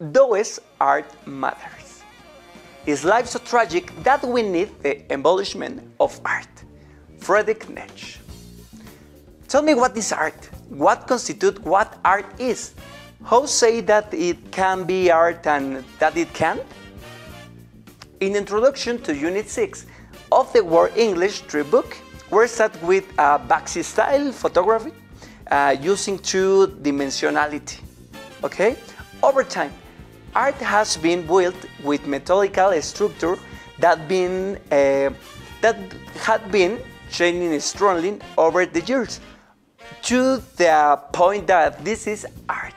Does art matters? Is life so tragic that we need the embellishment of art? Friedrich Nietzsche. Tell me what is art? What constitutes what art is? How say that it can be art and that it can? In Introduction to Unit 6 of the World English Tree Book, we're set with a Baxi style photography uh, using two dimensionality. Okay? Over time, art has been built with methodical structure that been uh, that had been changing strongly over the years to the point that this is art.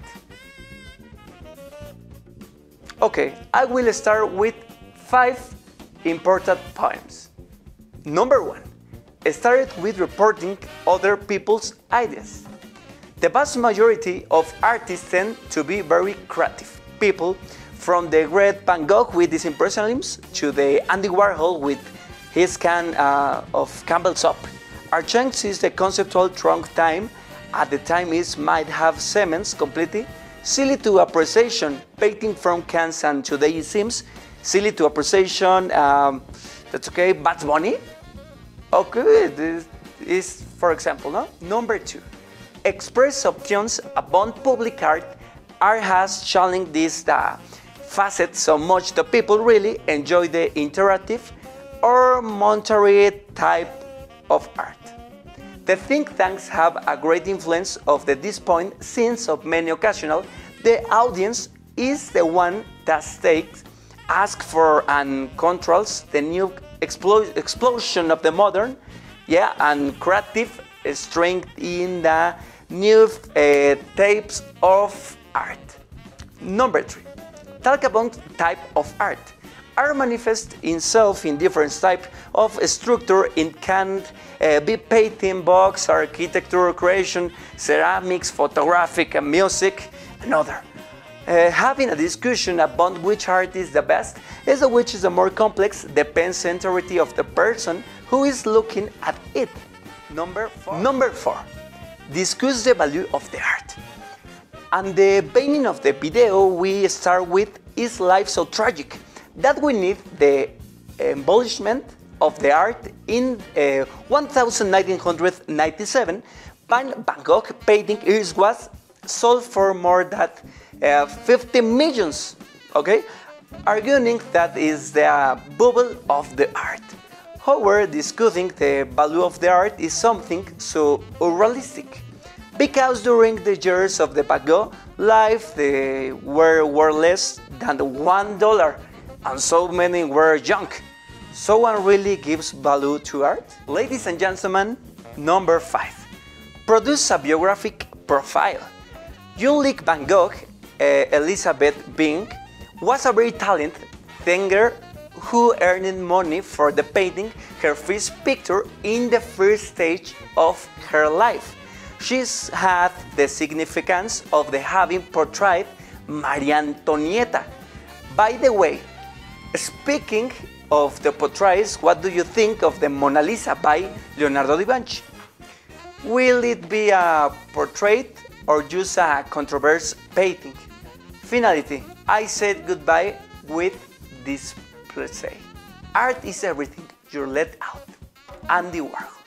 Okay, I will start with five important points. Number one, started with reporting other people's ideas. The vast majority of artists tend to be very creative people, from the great Van Gogh with his impressionism to the Andy Warhol with his can uh, of Campbell soup. Our chance is the conceptual trunk time. At the time is might have semens completely. Silly to appreciation painting from cans and today it seems silly to appreciation um, that's okay but Bunny? Okay this is for example no? Number two. Express options about public art art has challenged this uh, facet so much that people really enjoy the interactive or monetary type of art. The think tanks have a great influence of the this point since of many occasional the audience is the one that takes, asks for and controls the new explo explosion of the modern, yeah, and creative strength in the new uh, types of art. Number three, talk about type of art. Art manifests itself in different type of structure. It can uh, be painting, box, architecture, creation, ceramics, photographic, and music, another. Uh, having a discussion about which art is the best is a which is the more complex depends entirely of the person who is looking at it. Number four. Number four. Discuss the value of the art. And the beginning of the video we start with is life so tragic that we need the embellishment of the art in uh, 1997 Van Gogh painting it was sold for more than uh, 50 millions okay? Arguing that is the bubble of the art. However discussing the value of the art is something so unrealistic because during the years of the Pago life they were worth less than one dollar and so many were junk so one really gives value to art. Ladies and gentlemen number five. Produce a biographic profile. Jean-Luc Van Gogh, uh, Elizabeth Bing, was a very talented singer who earned money for the painting her first picture in the first stage of her life. She's had the significance of the having portrayed Maria Antonietta. By the way, speaking of the portraits, what do you think of the Mona Lisa by Leonardo da Vinci? Will it be a portrait or just a controversial painting. Finality, I said goodbye with this say. Art is everything you're let out. Andy Warhol.